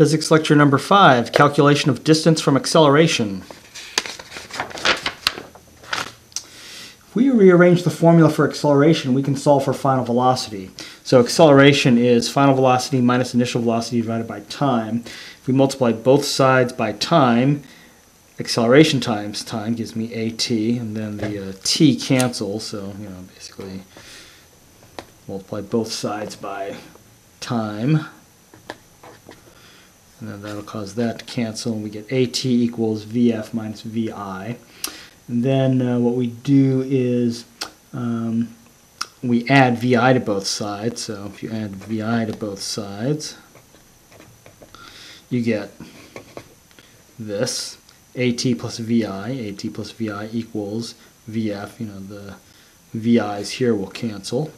Physics lecture number five, calculation of distance from acceleration. If we rearrange the formula for acceleration, we can solve for final velocity. So acceleration is final velocity minus initial velocity divided by time. If we multiply both sides by time, acceleration times time gives me at, and then the uh, t cancels, so you know basically multiply both sides by time and then that'll cause that to cancel and we get AT equals VF minus VI. And then uh, what we do is um, we add VI to both sides. So if you add VI to both sides, you get this AT plus VI. AT plus VI equals VF. You know, the VI's here will cancel.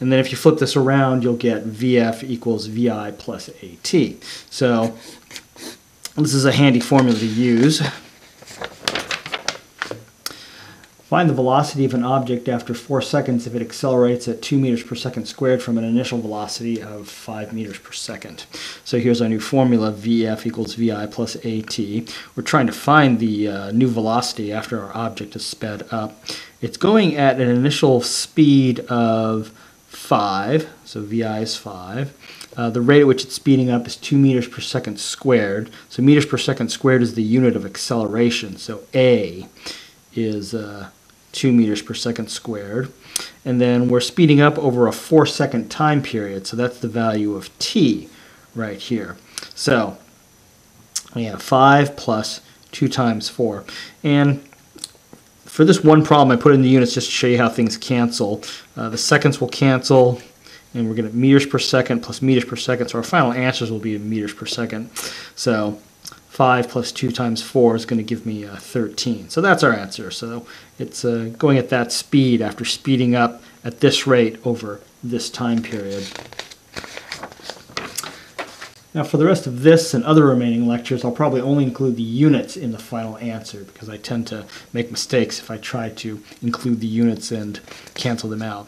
And then if you flip this around, you'll get VF equals VI plus AT. So this is a handy formula to use. Find the velocity of an object after 4 seconds if it accelerates at 2 meters per second squared from an initial velocity of 5 meters per second. So here's our new formula, VF equals VI plus AT. We're trying to find the uh, new velocity after our object is sped up. It's going at an initial speed of 5, so VI is 5. Uh, the rate at which it's speeding up is 2 meters per second squared. So meters per second squared is the unit of acceleration. So A is uh, 2 meters per second squared. And then we're speeding up over a 4 second time period. So that's the value of T right here. So we have 5 plus 2 times 4. And for this one problem, I put in the units just to show you how things cancel. Uh, the seconds will cancel, and we're going to meters per second plus meters per second. So our final answers will be in meters per second. So 5 plus 2 times 4 is going to give me uh, 13. So that's our answer. So it's uh, going at that speed after speeding up at this rate over this time period. Now for the rest of this and other remaining lectures, I'll probably only include the units in the final answer because I tend to make mistakes if I try to include the units and cancel them out.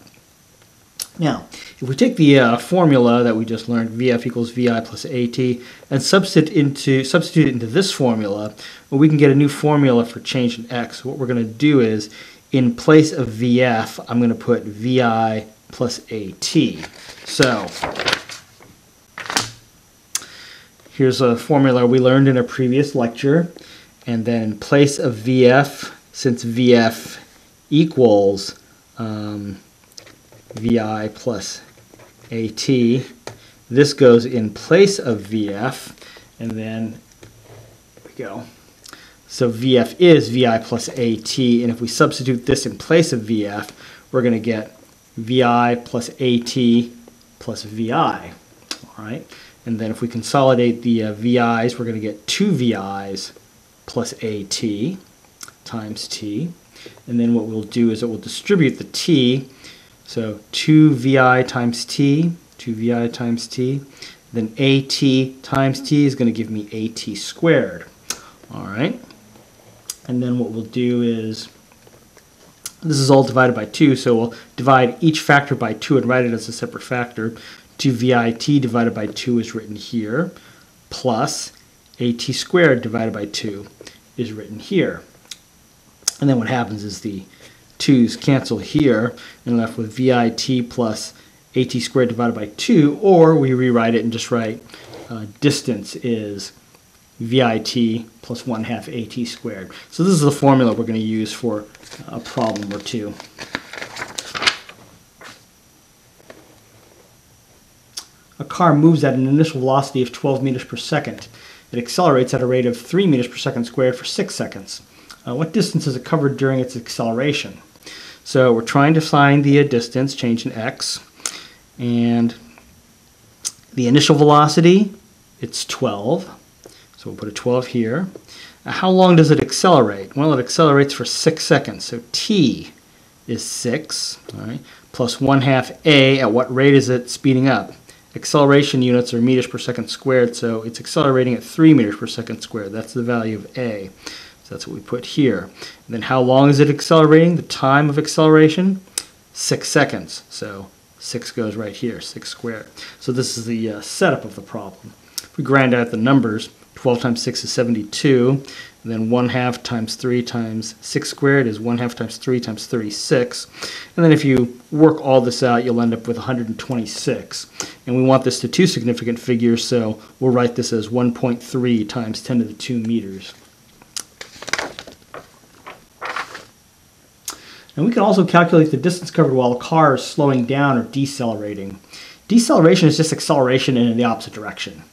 Now, if we take the uh, formula that we just learned, VF equals VI plus AT, and substitute into, substitute it into this formula, well, we can get a new formula for change in x. What we're going to do is, in place of VF, I'm going to put VI plus AT. So, Here's a formula we learned in a previous lecture. And then place of VF, since VF equals um, VI plus AT, this goes in place of VF. And then, we go. So VF is VI plus AT. And if we substitute this in place of VF, we're going to get VI plus AT plus VI. All right. And then if we consolidate the uh, VIs, we're going to get 2 VIs plus AT times T. And then what we'll do is it will distribute the T. So 2 VI times T, 2 VI times T. Then AT times T is going to give me AT squared. All right. And then what we'll do is, this is all divided by 2, so we'll divide each factor by 2 and write it as a separate factor. 2 VIT divided by 2 is written here, plus AT squared divided by 2 is written here. And then what happens is the 2's cancel here and left with VIT plus AT squared divided by 2, or we rewrite it and just write uh, distance is VIT plus 1 half AT squared. So this is the formula we're going to use for a problem or two. A car moves at an initial velocity of 12 meters per second. It accelerates at a rate of 3 meters per second squared for 6 seconds. Uh, what distance is it covered during its acceleration? So we're trying to find the uh, distance, change in x, and the initial velocity, it's 12. So we'll put a 12 here. Uh, how long does it accelerate? Well, it accelerates for 6 seconds. So t is 6, all right, plus 1 half a. At what rate is it speeding up? Acceleration units are meters per second squared, so it's accelerating at 3 meters per second squared. That's the value of a. So that's what we put here. And then how long is it accelerating? The time of acceleration? 6 seconds. So 6 goes right here, 6 squared. So this is the uh, setup of the problem. If we grind out the numbers, 12 times 6 is 72. And then 1 half times 3 times 6 squared is 1 half times 3 times 36. And then if you work all this out, you'll end up with 126. And we want this to two significant figures, so we'll write this as 1.3 times 10 to the 2 meters. And we can also calculate the distance covered while a car is slowing down or decelerating. Deceleration is just acceleration in the opposite direction.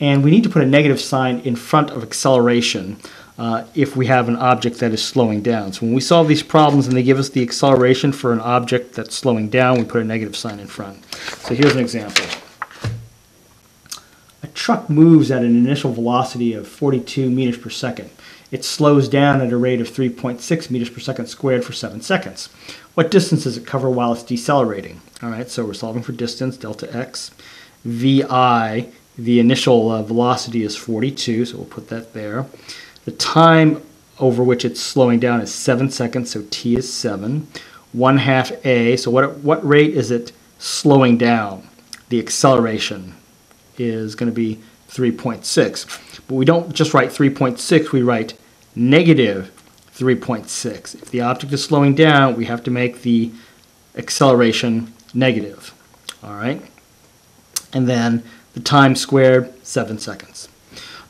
And we need to put a negative sign in front of acceleration uh, if we have an object that is slowing down. So when we solve these problems and they give us the acceleration for an object that's slowing down, we put a negative sign in front. So here's an example. A truck moves at an initial velocity of 42 meters per second. It slows down at a rate of 3.6 meters per second squared for 7 seconds. What distance does it cover while it's decelerating? All right, so we're solving for distance, delta x. vi, the initial uh, velocity is 42, so we'll put that there. The time over which it's slowing down is 7 seconds, so t is 7. 1 half a, so what, what rate is it slowing down? The acceleration is going to be 3.6. But we don't just write 3.6, we write negative 3.6. If the object is slowing down, we have to make the acceleration negative. All right? And then the time squared, 7 seconds.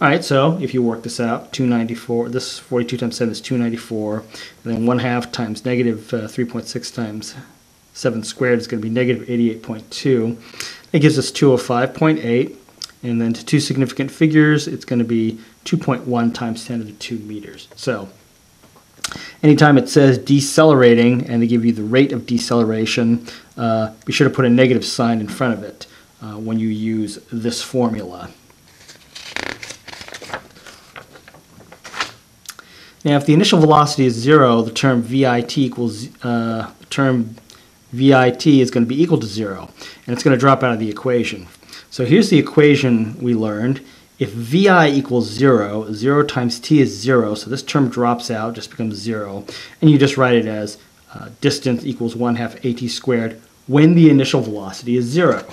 All right, so if you work this out, 294, this 42 times 7 is 294, and then 1 half times negative, uh, 3.6 times 7 squared is going to be negative 88.2. It gives us 205.8, and then to two significant figures, it's going to be 2.1 times 10 to the 2 meters. So anytime it says decelerating and they give you the rate of deceleration, uh, be sure to put a negative sign in front of it uh, when you use this formula. Now, if the initial velocity is zero, the term VIT equals uh, term VIT is going to be equal to zero, and it's going to drop out of the equation. So here's the equation we learned. If VI equals 0, 0 times t is 0, so this term drops out, just becomes 0, and you just write it as uh, distance equals 1 half at squared when the initial velocity is 0.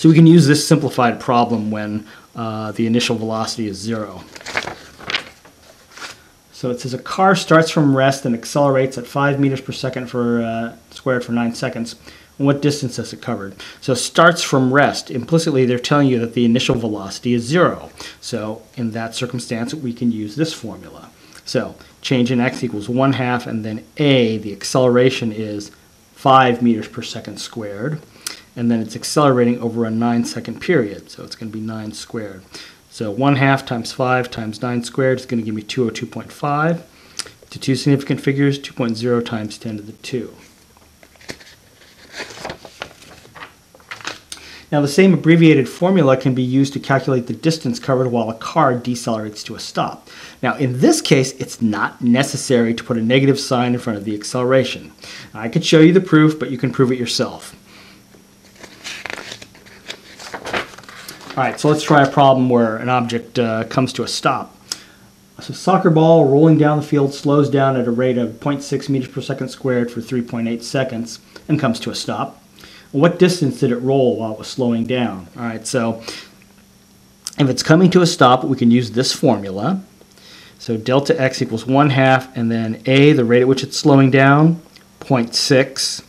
So we can use this simplified problem when uh, the initial velocity is 0. So it says a car starts from rest and accelerates at 5 meters per second for uh, squared for 9 seconds and what distance has it covered. So starts from rest. Implicitly, they're telling you that the initial velocity is zero. So in that circumstance, we can use this formula. So change in x equals 1 half, and then a, the acceleration is 5 meters per second squared. And then it's accelerating over a 9 second period, so it's going to be 9 squared. So 1 half times 5 times 9 squared is going to give me 202.5. To two significant figures, 2.0 times 10 to the 2. Now the same abbreviated formula can be used to calculate the distance covered while a car decelerates to a stop. Now in this case, it's not necessary to put a negative sign in front of the acceleration. I could show you the proof, but you can prove it yourself. All right, so let's try a problem where an object uh, comes to a stop. So soccer ball rolling down the field slows down at a rate of 0.6 meters per second squared for 3.8 seconds and comes to a stop what distance did it roll while it was slowing down? All right, so if it's coming to a stop, we can use this formula. So delta x equals 1 half, and then a, the rate at which it's slowing down, 0.6,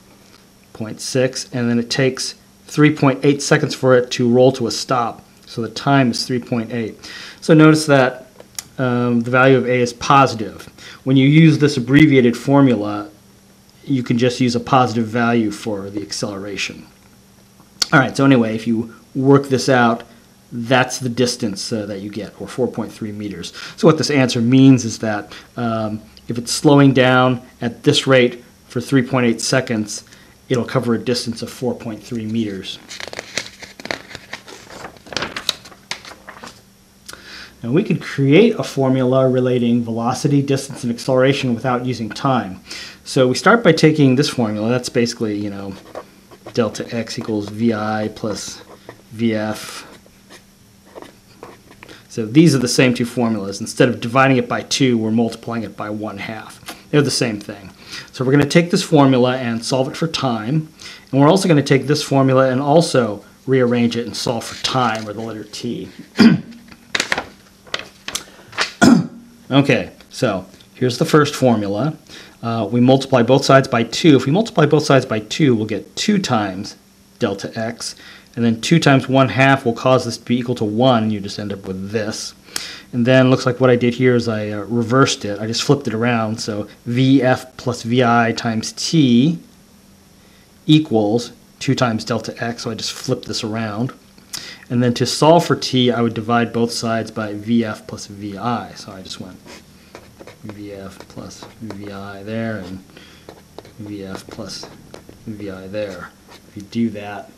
0.6, and then it takes 3.8 seconds for it to roll to a stop. So the time is 3.8. So notice that um, the value of a is positive. When you use this abbreviated formula, you can just use a positive value for the acceleration. All right, so anyway, if you work this out, that's the distance uh, that you get, or 4.3 meters. So what this answer means is that um, if it's slowing down at this rate for 3.8 seconds, it'll cover a distance of 4.3 meters. Now we could create a formula relating velocity, distance, and acceleration without using time. So we start by taking this formula. That's basically, you know, delta x equals vi plus vf. So these are the same two formulas. Instead of dividing it by 2, we're multiplying it by 1 half. They're the same thing. So we're going to take this formula and solve it for time. And we're also going to take this formula and also rearrange it and solve for time or the letter t. okay, so here's the first formula. Uh, we multiply both sides by 2. If we multiply both sides by 2, we'll get 2 times delta x. And then 2 times 1 half will cause this to be equal to 1. You just end up with this. And then looks like what I did here is I uh, reversed it. I just flipped it around. So Vf plus Vi times t equals 2 times delta x. So I just flipped this around. And then to solve for t, I would divide both sides by Vf plus Vi. So I just went Vf plus Vi there and Vf plus Vi there. If you do that,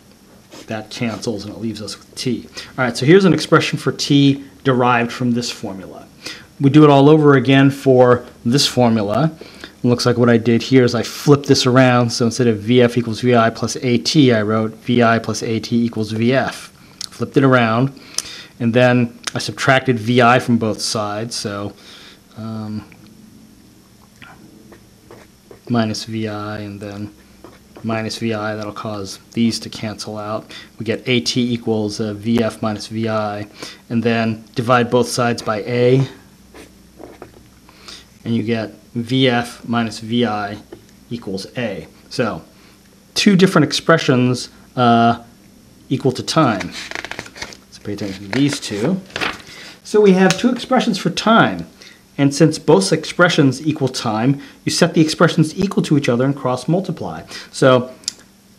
that cancels and it leaves us with t. All right, so here's an expression for t derived from this formula. We do it all over again for this formula. It looks like what I did here is I flipped this around, so instead of Vf equals Vi plus At, I wrote Vi plus At equals Vf. Flipped it around, and then I subtracted Vi from both sides, so um, minus Vi, and then minus VI, that'll cause these to cancel out. We get AT equals uh, VF minus VI, and then divide both sides by A, and you get VF minus VI equals A. So, two different expressions uh, equal to time. Let's pay attention to these two. So we have two expressions for time. And since both expressions equal time, you set the expressions equal to each other and cross multiply. So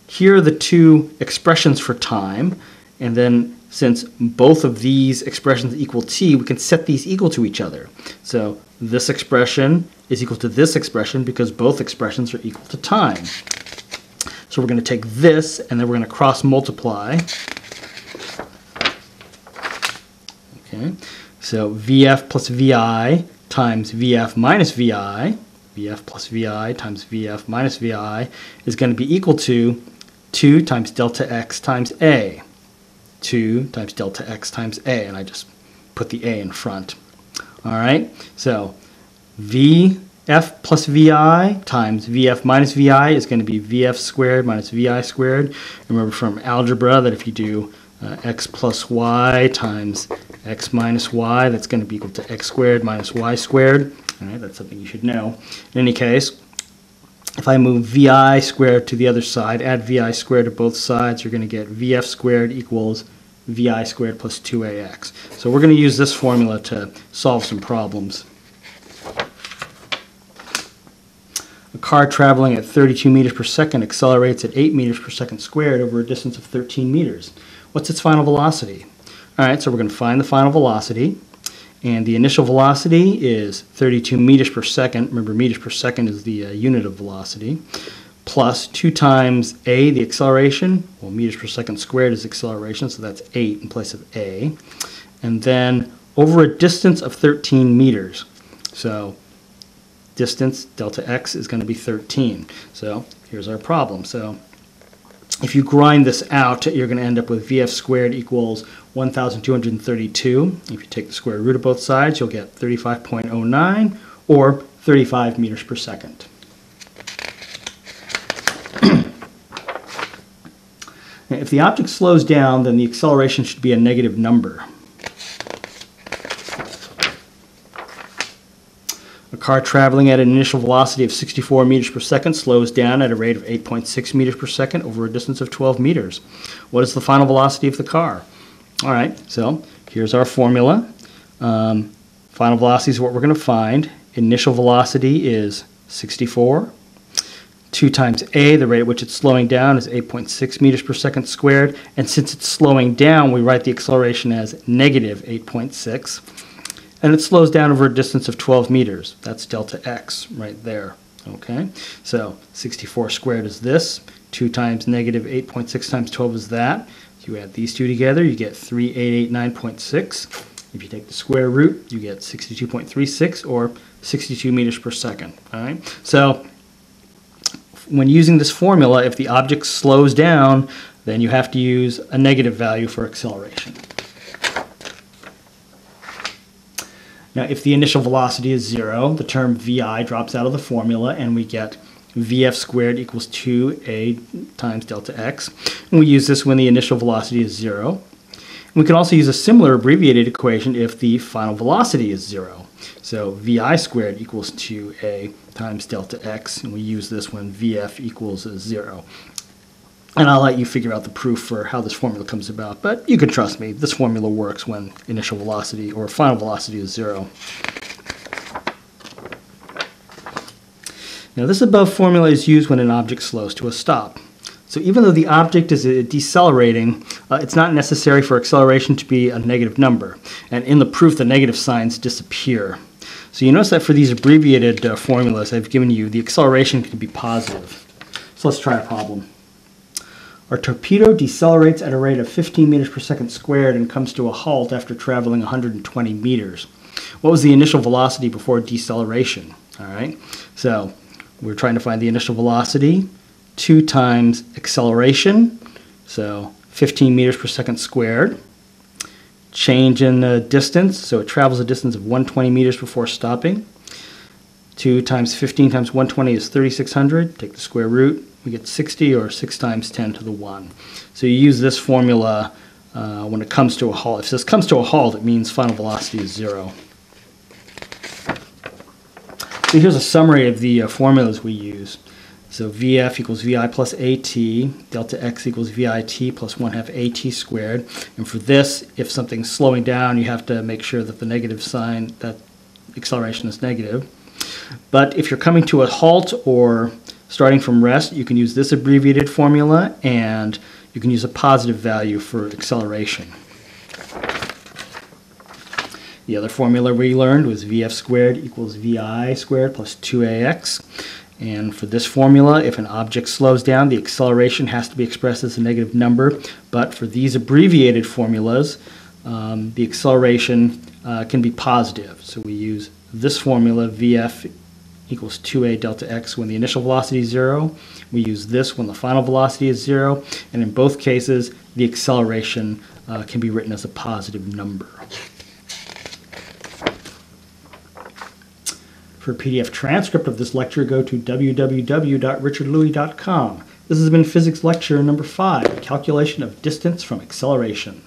here are the two expressions for time. And then since both of these expressions equal t, we can set these equal to each other. So this expression is equal to this expression because both expressions are equal to time. So we're going to take this and then we're going to cross multiply. Okay, so VF plus VI times Vf minus Vi, Vf plus Vi times Vf minus Vi is going to be equal to 2 times delta x times A. 2 times delta x times A, and I just put the A in front. All right, so Vf plus Vi times Vf minus Vi is going to be Vf squared minus Vi squared. Remember from algebra that if you do uh, x plus y times x minus y, that's going to be equal to x squared minus y squared. All right, that's something you should know. In any case, if I move vi squared to the other side, add vi squared to both sides, you're going to get vf squared equals vi squared plus 2ax. So we're going to use this formula to solve some problems. A car traveling at 32 meters per second accelerates at 8 meters per second squared over a distance of 13 meters. What's its final velocity? All right, so we're going to find the final velocity. And the initial velocity is 32 meters per second. Remember, meters per second is the uh, unit of velocity. Plus 2 times a, the acceleration. Well, meters per second squared is acceleration, so that's 8 in place of a. And then over a distance of 13 meters. So distance, delta x, is going to be 13. So here's our problem. So if you grind this out, you're going to end up with VF squared equals 1,232. If you take the square root of both sides, you'll get 35.09 or 35 meters per second. if the object slows down, then the acceleration should be a negative number. Car traveling at an initial velocity of 64 meters per second slows down at a rate of 8.6 meters per second over a distance of 12 meters. What is the final velocity of the car? All right, so here's our formula. Um, final velocity is what we're going to find. Initial velocity is 64. 2 times a, the rate at which it's slowing down, is 8.6 meters per second squared. And since it's slowing down, we write the acceleration as negative 8.6 and it slows down over a distance of 12 meters. That's delta x right there. Okay, so 64 squared is this. 2 times negative 8.6 times 12 is that. If you add these two together, you get 3889.6. If you take the square root, you get 62.36 or 62 meters per second. All right, so when using this formula, if the object slows down, then you have to use a negative value for acceleration. Now, if the initial velocity is zero, the term vi drops out of the formula and we get vf squared equals 2a times delta x. And we use this when the initial velocity is 0. And we can also use a similar abbreviated equation if the final velocity is 0. So vi squared equals 2a times delta x, and we use this when vf equals 0. And I'll let you figure out the proof for how this formula comes about, but you can trust me, this formula works when initial velocity or final velocity is 0. Now this above formula is used when an object slows to a stop. So even though the object is uh, decelerating, uh, it's not necessary for acceleration to be a negative number. And in the proof, the negative signs disappear. So you notice that for these abbreviated uh, formulas I've given you, the acceleration can be positive. So let's try a problem. Our torpedo decelerates at a rate of 15 meters per second squared and comes to a halt after traveling 120 meters. What was the initial velocity before deceleration? All right, so we're trying to find the initial velocity, 2 times acceleration, so 15 meters per second squared. Change in the distance, so it travels a distance of 120 meters before stopping. 2 times 15 times 120 is 3600. Take the square root, we get 60 or 6 times 10 to the 1. So you use this formula uh, when it comes to a halt. If this comes to a halt, it means final velocity is 0. So here's a summary of the uh, formulas we use. So VF equals VI plus AT, delta X equals VIT plus 1 half AT squared. And for this, if something's slowing down, you have to make sure that the negative sign, that acceleration is negative. But if you're coming to a halt or starting from rest, you can use this abbreviated formula and you can use a positive value for acceleration. The other formula we learned was VF squared equals VI squared plus 2AX. And for this formula, if an object slows down, the acceleration has to be expressed as a negative number. But for these abbreviated formulas, um, the acceleration uh, can be positive. So we use this formula, VF equals 2a delta x when the initial velocity is 0. We use this when the final velocity is 0. And in both cases, the acceleration uh, can be written as a positive number. For a PDF transcript of this lecture, go to www.richardlouie.com. This has been physics lecture number 5, calculation of distance from acceleration.